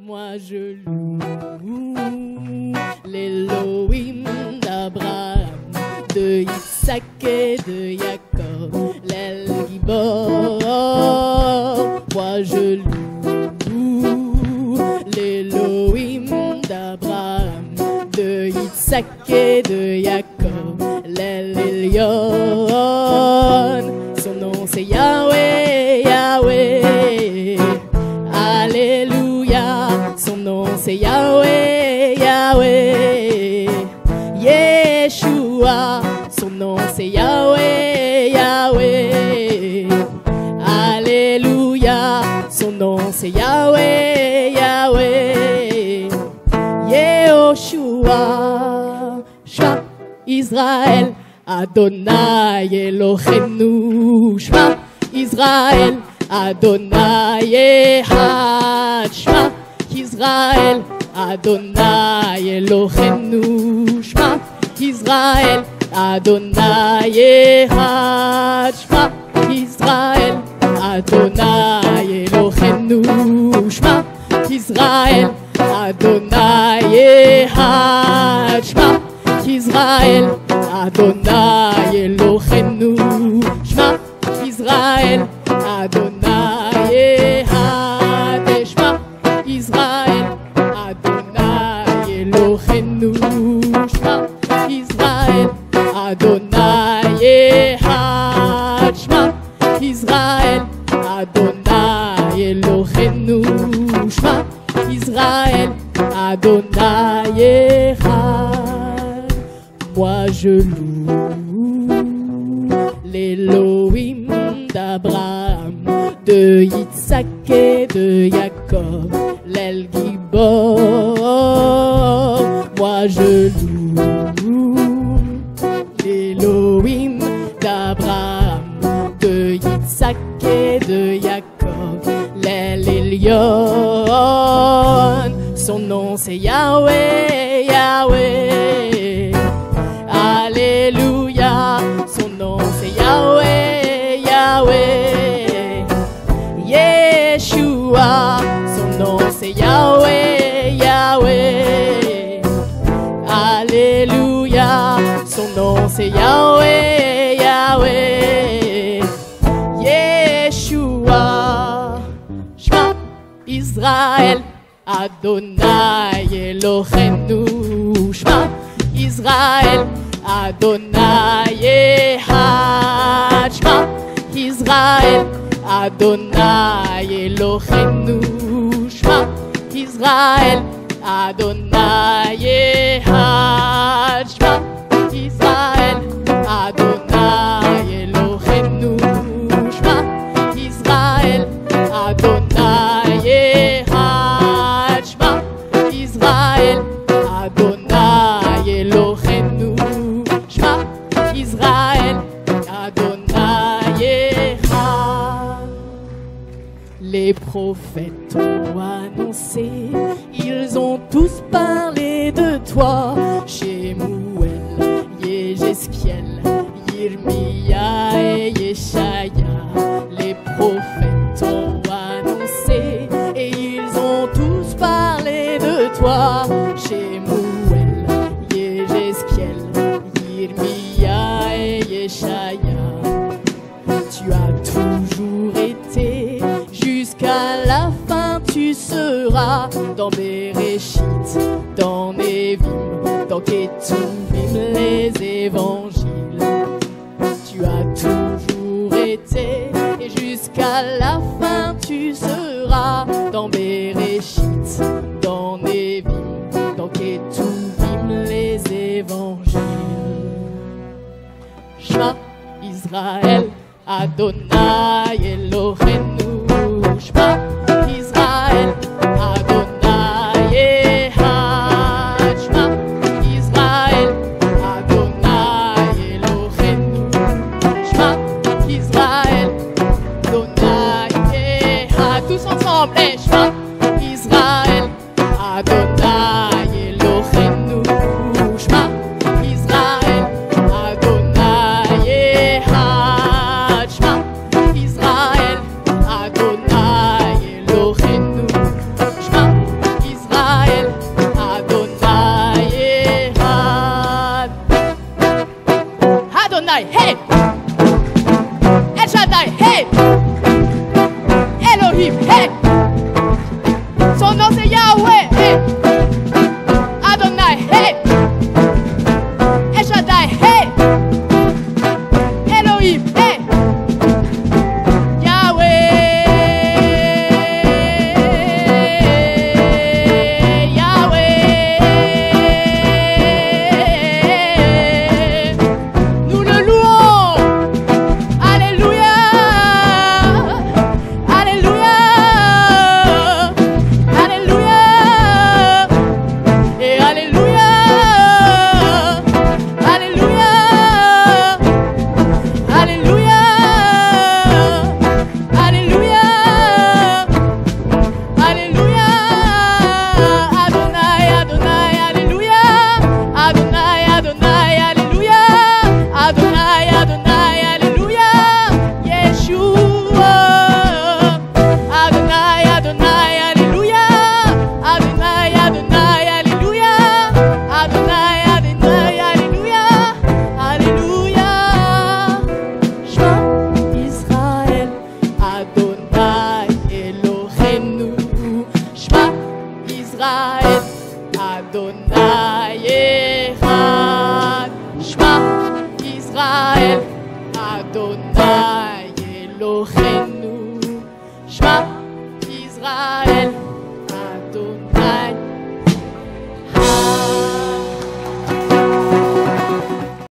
Moi je loue l'Elohim d'Abraham, de Isaac et de Jacob, l'El Gibor. Moi je loue l'Elohim d'Abraham, de Isaac et de Jacob, l'El. Son nom c'est Yahweh. Nom c'est Yahweh, Yahweh. Alléluia, son nom c'est Yahweh, Yahweh. Yehoshua, Shema Israël, Adonai Eloheinu, Shema Israël, Adonai Echad, Shema Israël, Adonai Eloheinu, Shema Israël, Adonai Echad, Shema Israël, Adonai Eloheinu, Shema Israël, Adonai Echad, Shema Israël, Adonai. Moi je loue l'Elohim d'Abraham, de Yitzhak et de Jacob, l'El Gibor. Moi je loue c'est Yahweh, Yahweh. Alléluia, son nom c'est Yahweh, Yahweh. Yeshua, son nom c'est Yahweh, Yahweh. Alléluia, son nom c'est Yahweh, Yahweh. Yeshua, Shema Israël, Adonai Eloheinu, Shema Israël, Adonai Echad, Shema Israël, Adonai Eloheinu, Shema Israël, Adonai Echad, Shema Israël, Adonai Eloheinu, Shema Israël, Adonai Les prophètes ont annoncé, ils ont tous parlé de toi. Shemuel, Yézéchiel, Yirmia et Yeshaya. Les prophètes ont annoncé et ils ont tous parlé de toi. Shemuel, Yézéchiel, Yirmia et Yeshaya. Dans Bereshit, dans Nevim, dans Ketuvim, les évangiles. Tu as toujours été, et jusqu'à la fin tu seras dans Bereshit, dans Nevim, dans Ketuvim, les évangiles. Shema Israël, Adonai Eloheinu. Shema שלום לשמה ישראל אדוני אלוהינו ושמה ישראל אדוני אחד שמה ישראל אדוני אלוהינו שמה ישראל אדוני אחד אדוני היי אל שדי היי Elohim, hey! Adonai, Alléluia. Adonai, Adonai, Alléluia. Adonai, Adonai, Alléluia. Alléluia. Chant Israël, Adonai, Elohenu. Shema Israël, Adonai, Echad. Shema Israël, Adonai,